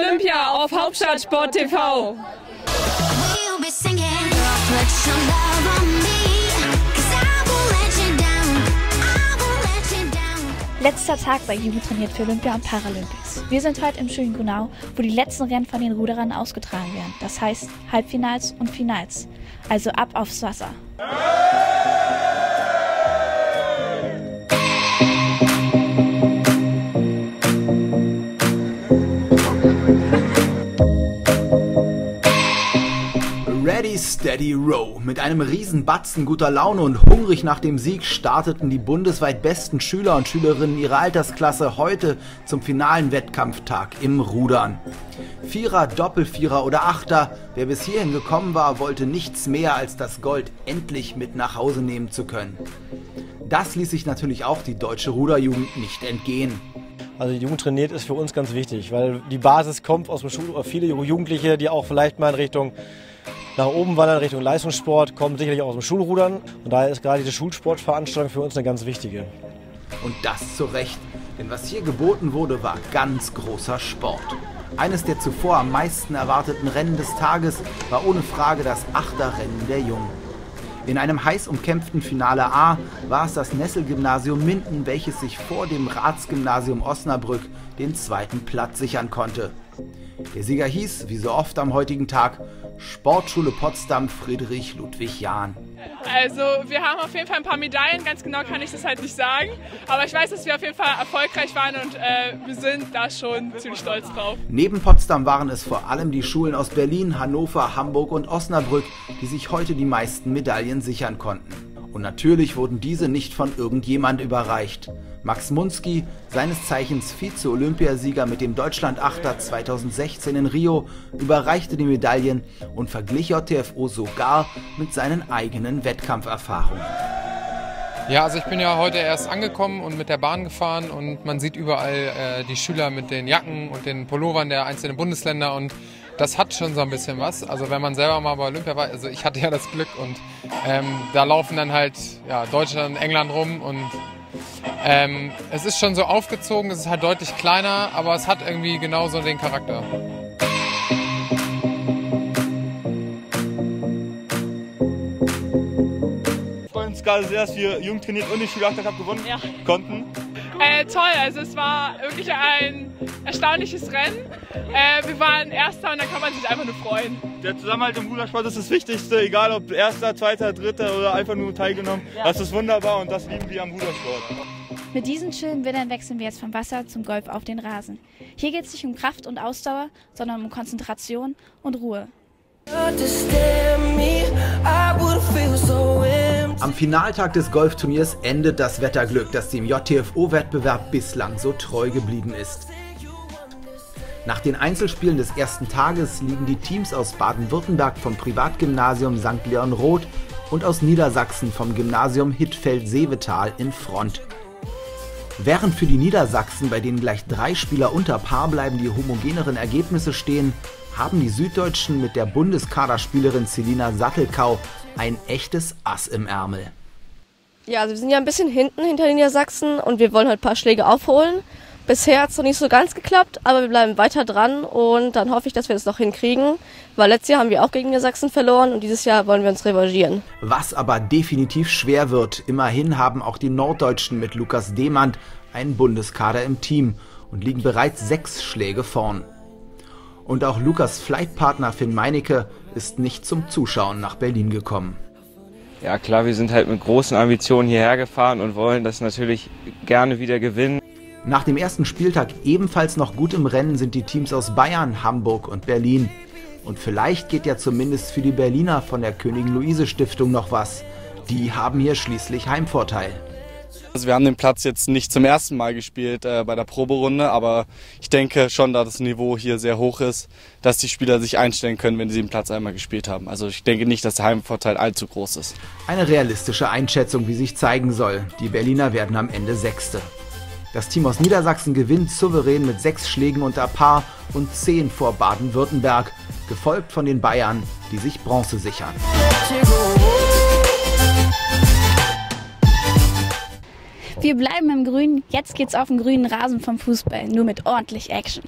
Olympia auf Hauptstadtsport TV. Letzter Tag bei Jugend trainiert für Olympia und Paralympics. Wir sind heute im schönen Grunau, wo die letzten Rennen von den Ruderern ausgetragen werden. Das heißt Halbfinals und Finals. Also ab aufs Wasser. Ready, steady, row. Mit einem riesen Batzen guter Laune und hungrig nach dem Sieg starteten die bundesweit besten Schüler und Schülerinnen ihrer Altersklasse heute zum finalen Wettkampftag im Rudern. Vierer, Doppelvierer oder Achter, wer bis hierhin gekommen war, wollte nichts mehr als das Gold endlich mit nach Hause nehmen zu können. Das ließ sich natürlich auch die deutsche Ruderjugend nicht entgehen. Also die Jugend trainiert ist für uns ganz wichtig, weil die Basis kommt aus dem Schul viele Jugendliche, die auch vielleicht mal in Richtung nach oben wandern, Richtung Leistungssport, kommen sicherlich auch aus dem Schulrudern. Und daher ist gerade diese Schulsportveranstaltung für uns eine ganz wichtige. Und das zu Recht, denn was hier geboten wurde, war ganz großer Sport. Eines der zuvor am meisten erwarteten Rennen des Tages war ohne Frage das Achterrennen der Jungen. In einem heiß umkämpften Finale A war es das Nessel-Gymnasium Minden, welches sich vor dem Ratsgymnasium Osnabrück den zweiten Platz sichern konnte. Der Sieger hieß, wie so oft am heutigen Tag, Sportschule Potsdam Friedrich Ludwig Jahn. Also wir haben auf jeden Fall ein paar Medaillen, ganz genau kann ich das halt nicht sagen. Aber ich weiß, dass wir auf jeden Fall erfolgreich waren und äh, wir sind da schon ziemlich stolz drauf. Neben Potsdam waren es vor allem die Schulen aus Berlin, Hannover, Hamburg und Osnabrück, die sich heute die meisten Medaillen sichern konnten. Und natürlich wurden diese nicht von irgendjemand überreicht. Max Munski, seines Zeichens Vize-Olympiasieger mit dem Deutschland-Achter 2016 in Rio, überreichte die Medaillen und verglich JTFO sogar mit seinen eigenen Wettkampferfahrungen. Ja, also ich bin ja heute erst angekommen und mit der Bahn gefahren und man sieht überall äh, die Schüler mit den Jacken und den Pullovern der einzelnen Bundesländer und das hat schon so ein bisschen was. Also wenn man selber mal bei Olympia war, also ich hatte ja das Glück und ähm, da laufen dann halt ja, Deutschland und England rum und ähm, es ist schon so aufgezogen, es ist halt deutlich kleiner, aber es hat irgendwie genauso den Charakter. Wir freuen uns gerade sehr, dass wir Jugend trainiert und den Schulachtercup gewonnen Ja. konnten. Äh, toll, also es war wirklich ein erstaunliches Rennen. Äh, wir waren Erster und da kann man sich einfach nur freuen. Der Zusammenhalt im Rudersport ist das Wichtigste, egal ob Erster, Zweiter, Dritter oder einfach nur teilgenommen. Das ist wunderbar und das lieben wir am Rudersport. Mit diesen schönen Bildern wechseln wir jetzt vom Wasser zum Golf auf den Rasen. Hier geht es nicht um Kraft und Ausdauer, sondern um Konzentration und Ruhe. Am Finaltag des Golfturniers endet das Wetterglück, das dem JTFO-Wettbewerb bislang so treu geblieben ist. Nach den Einzelspielen des ersten Tages liegen die Teams aus Baden-Württemberg vom Privatgymnasium St. Leon Roth und aus Niedersachsen vom Gymnasium Hittfeld-Seevetal in Front. Während für die Niedersachsen, bei denen gleich drei Spieler unter Paar bleiben, die homogeneren Ergebnisse stehen, haben die Süddeutschen mit der Bundeskaderspielerin Selina Sattelkau ein echtes Ass im Ärmel. Ja, also wir sind ja ein bisschen hinten hinter den Niedersachsen und wir wollen halt ein paar Schläge aufholen. Bisher hat es noch nicht so ganz geklappt, aber wir bleiben weiter dran und dann hoffe ich, dass wir das noch hinkriegen, weil letztes Jahr haben wir auch gegen Niedersachsen verloren und dieses Jahr wollen wir uns revanchieren. Was aber definitiv schwer wird. Immerhin haben auch die Norddeutschen mit Lukas Demand einen Bundeskader im Team und liegen bereits sechs Schläge vorn. Und auch Lukas Flightpartner Finn Meinecke ist nicht zum Zuschauen nach Berlin gekommen. Ja klar, wir sind halt mit großen Ambitionen hierher gefahren und wollen das natürlich gerne wieder gewinnen. Nach dem ersten Spieltag ebenfalls noch gut im Rennen sind die Teams aus Bayern, Hamburg und Berlin. Und vielleicht geht ja zumindest für die Berliner von der Königin Luise Stiftung noch was. Die haben hier schließlich Heimvorteil. Also wir haben den Platz jetzt nicht zum ersten Mal gespielt äh, bei der Proberunde, aber ich denke schon, da das Niveau hier sehr hoch ist, dass die Spieler sich einstellen können, wenn sie den Platz einmal gespielt haben. Also ich denke nicht, dass der Heimvorteil allzu groß ist. Eine realistische Einschätzung, wie sich zeigen soll. Die Berliner werden am Ende Sechste. Das Team aus Niedersachsen gewinnt souverän mit sechs Schlägen unter Paar und zehn vor Baden-Württemberg, gefolgt von den Bayern, die sich Bronze sichern. Wir bleiben im Grünen, jetzt geht's auf den grünen Rasen vom Fußball, nur mit ordentlich Action.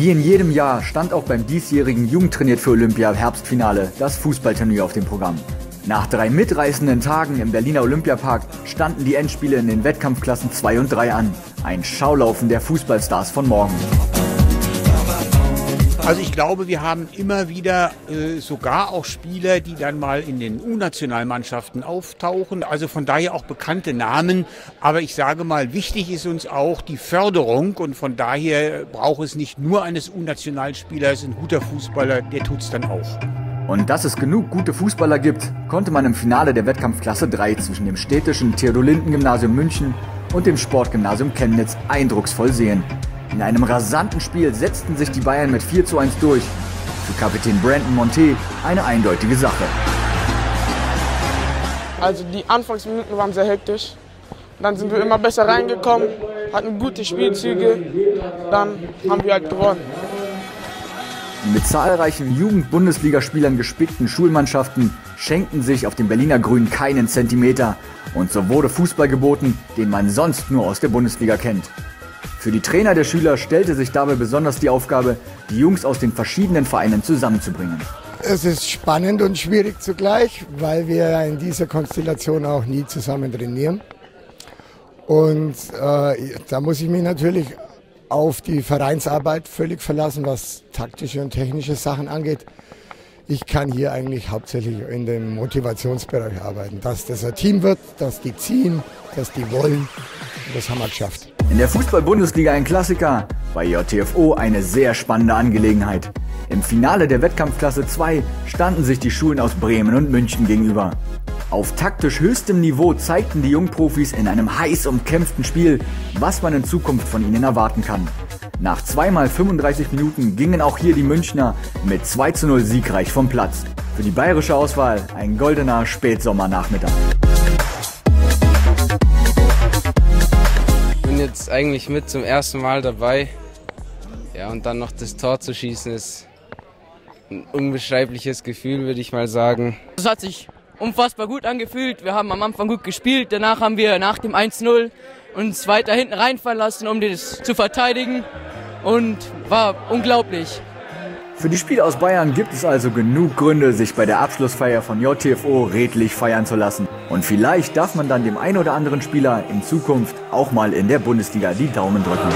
Wie in jedem Jahr stand auch beim diesjährigen Jugendtrainiert für Olympia Herbstfinale das Fußballturnier auf dem Programm. Nach drei mitreißenden Tagen im Berliner Olympiapark standen die Endspiele in den Wettkampfklassen 2 und 3 an. Ein Schaulaufen der Fußballstars von morgen. Also ich glaube, wir haben immer wieder äh, sogar auch Spieler, die dann mal in den U-Nationalmannschaften auftauchen. Also von daher auch bekannte Namen. Aber ich sage mal, wichtig ist uns auch die Förderung und von daher braucht es nicht nur eines U-Nationalspielers. Ein guter Fußballer, der tut's dann auch. Und dass es genug gute Fußballer gibt, konnte man im Finale der Wettkampfklasse 3 zwischen dem städtischen Theodor-Linden-Gymnasium München und dem Sportgymnasium Chemnitz eindrucksvoll sehen. In einem rasanten Spiel setzten sich die Bayern mit 4 zu 1 durch. Für Kapitän Brandon Monte eine eindeutige Sache. Also die Anfangsminuten waren sehr hektisch. Dann sind wir immer besser reingekommen, hatten gute Spielzüge, dann haben wir halt gewonnen. Die mit zahlreichen Jugend-Bundesligaspielern gespickten Schulmannschaften schenkten sich auf dem Berliner Grün keinen Zentimeter. Und so wurde Fußball geboten, den man sonst nur aus der Bundesliga kennt. Für die Trainer der Schüler stellte sich dabei besonders die Aufgabe, die Jungs aus den verschiedenen Vereinen zusammenzubringen. Es ist spannend und schwierig zugleich, weil wir in dieser Konstellation auch nie zusammen trainieren. Und äh, da muss ich mich natürlich auf die Vereinsarbeit völlig verlassen, was taktische und technische Sachen angeht. Ich kann hier eigentlich hauptsächlich in dem Motivationsbereich arbeiten, dass das ein Team wird, dass die ziehen, dass die wollen. Und das haben wir geschafft. In der Fußball-Bundesliga ein Klassiker, bei JTFO eine sehr spannende Angelegenheit. Im Finale der Wettkampfklasse 2 standen sich die Schulen aus Bremen und München gegenüber. Auf taktisch höchstem Niveau zeigten die Jungprofis in einem heiß umkämpften Spiel, was man in Zukunft von ihnen erwarten kann. Nach zweimal 35 Minuten gingen auch hier die Münchner mit 2 zu 0 siegreich vom Platz. Für die bayerische Auswahl ein goldener Spätsommernachmittag. Jetzt eigentlich mit zum ersten Mal dabei. Ja, und dann noch das Tor zu schießen ist ein unbeschreibliches Gefühl, würde ich mal sagen. Es hat sich unfassbar gut angefühlt. Wir haben am Anfang gut gespielt. Danach haben wir nach dem 1-0 uns weiter hinten reinfallen lassen, um das zu verteidigen. Und war unglaublich. Für die Spiele aus Bayern gibt es also genug Gründe, sich bei der Abschlussfeier von JTFO redlich feiern zu lassen. Und vielleicht darf man dann dem ein oder anderen Spieler in Zukunft auch mal in der Bundesliga die Daumen drücken.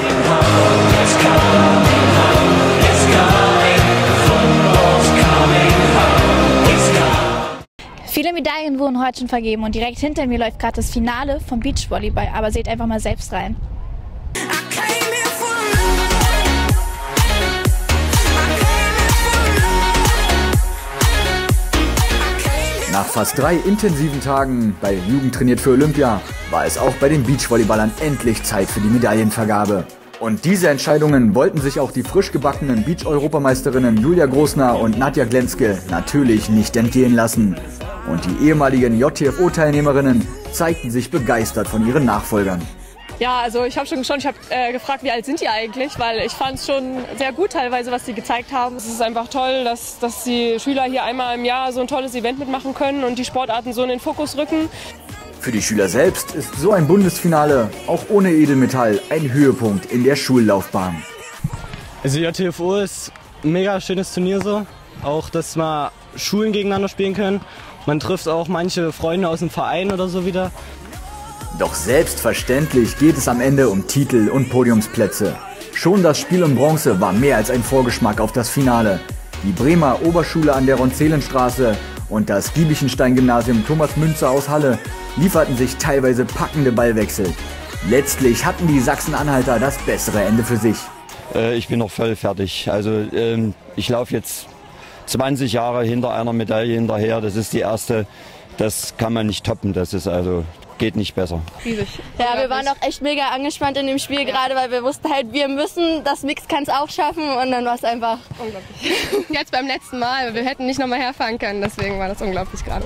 Viele Medaillen wurden heute schon vergeben und direkt hinter mir läuft gerade das Finale vom Beachvolleyball. Aber seht einfach mal selbst rein. Nach fast drei intensiven Tagen bei Jugend trainiert für Olympia war es auch bei den Beachvolleyballern endlich Zeit für die Medaillenvergabe. Und diese Entscheidungen wollten sich auch die frisch gebackenen Beach-Europameisterinnen Julia Großner und Nadja Glenske natürlich nicht entgehen lassen. Und die ehemaligen JTFO-Teilnehmerinnen zeigten sich begeistert von ihren Nachfolgern. Ja, also ich habe schon geschaut, ich habe äh, gefragt, wie alt sind die eigentlich, weil ich fand es schon sehr gut teilweise, was sie gezeigt haben. Es ist einfach toll, dass, dass die Schüler hier einmal im Jahr so ein tolles Event mitmachen können und die Sportarten so in den Fokus rücken. Für die Schüler selbst ist so ein Bundesfinale auch ohne Edelmetall ein Höhepunkt in der Schullaufbahn. Also JTFO ist ein mega schönes Turnier so. Auch, dass mal Schulen gegeneinander spielen können. Man trifft auch manche Freunde aus dem Verein oder so wieder. Doch selbstverständlich geht es am Ende um Titel und Podiumsplätze. Schon das Spiel um Bronze war mehr als ein Vorgeschmack auf das Finale. Die Bremer Oberschule an der Ronzelenstraße und das Giebichenstein-Gymnasium Thomas Münzer aus Halle lieferten sich teilweise packende Ballwechsel. Letztlich hatten die Sachsen-Anhalter das bessere Ende für sich. Äh, ich bin noch voll fertig. Also ähm, ich laufe jetzt 20 Jahre hinter einer Medaille hinterher. Das ist die erste. Das kann man nicht toppen. Das ist also geht nicht besser. Ja, wir waren auch echt mega angespannt in dem Spiel, gerade weil wir wussten halt, wir müssen, das Mix kann es auch schaffen und dann war es einfach unglaublich. Jetzt beim letzten Mal, wir hätten nicht nochmal herfahren können, deswegen war das unglaublich gerade.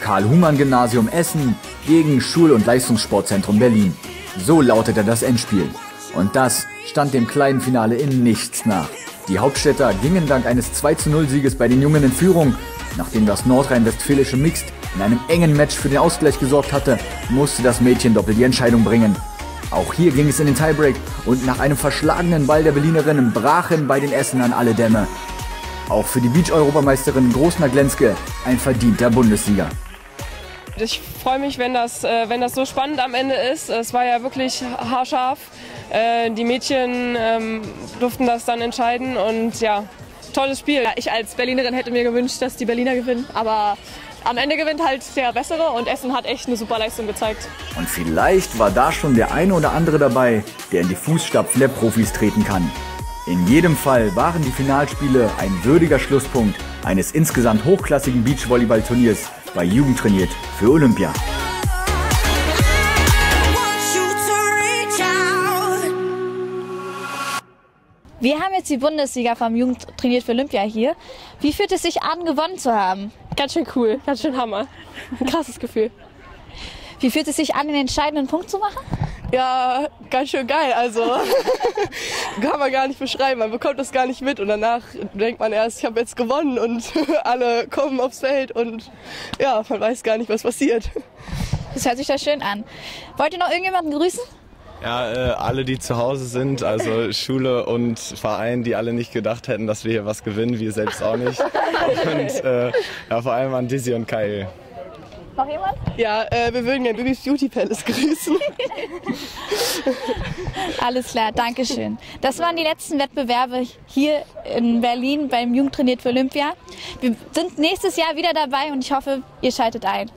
Karl-Humann-Gymnasium Essen gegen Schul- und Leistungssportzentrum Berlin. So lautete das Endspiel. Und das stand dem kleinen Finale in nichts nach. Die Hauptstädter gingen dank eines 2-0-Sieges bei den Jungen in Führung. Nachdem das nordrhein-westfälische Mixed in einem engen Match für den Ausgleich gesorgt hatte, musste das Mädchen doppelt die Entscheidung bringen. Auch hier ging es in den Tiebreak und nach einem verschlagenen Ball der Berlinerinnen brachen bei den Essenern alle Dämme. Auch für die Beach-Europameisterin Großner Glenske ein verdienter Bundessieger. Ich freue mich, wenn das, äh, wenn das so spannend am Ende ist. Es war ja wirklich haarscharf. Äh, die Mädchen ähm, durften das dann entscheiden und ja, tolles Spiel. Ich als Berlinerin hätte mir gewünscht, dass die Berliner gewinnen, aber am Ende gewinnt halt der Bessere und Essen hat echt eine super Leistung gezeigt. Und vielleicht war da schon der eine oder andere dabei, der in die Fußstapfen der Profis treten kann. In jedem Fall waren die Finalspiele ein würdiger Schlusspunkt eines insgesamt hochklassigen Beachvolleyball-Turniers bei Jugend trainiert für Olympia. Wir haben jetzt die Bundessieger vom Jugend trainiert für Olympia hier. Wie fühlt es sich an, gewonnen zu haben? Ganz schön cool, ganz schön Hammer. Ein krasses Gefühl. Wie fühlt es sich an, den entscheidenden Punkt zu machen? Ja, ganz schön geil. Also kann man gar nicht beschreiben. Man bekommt das gar nicht mit und danach denkt man erst, ich habe jetzt gewonnen und alle kommen aufs Feld und ja, man weiß gar nicht, was passiert. Das hört sich da schön an. Wollt ihr noch irgendjemanden grüßen? Ja, äh, alle, die zu Hause sind, also Schule und Verein, die alle nicht gedacht hätten, dass wir hier was gewinnen, wir selbst auch nicht. Und äh, ja, vor allem an Dizzy und Kai. Noch jemand? Ja, äh, wir würden gerne Bibis Beauty Palace grüßen. Alles klar, danke schön. Das waren die letzten Wettbewerbe hier in Berlin beim Jugendtrainiert für Olympia. Wir sind nächstes Jahr wieder dabei und ich hoffe, ihr schaltet ein.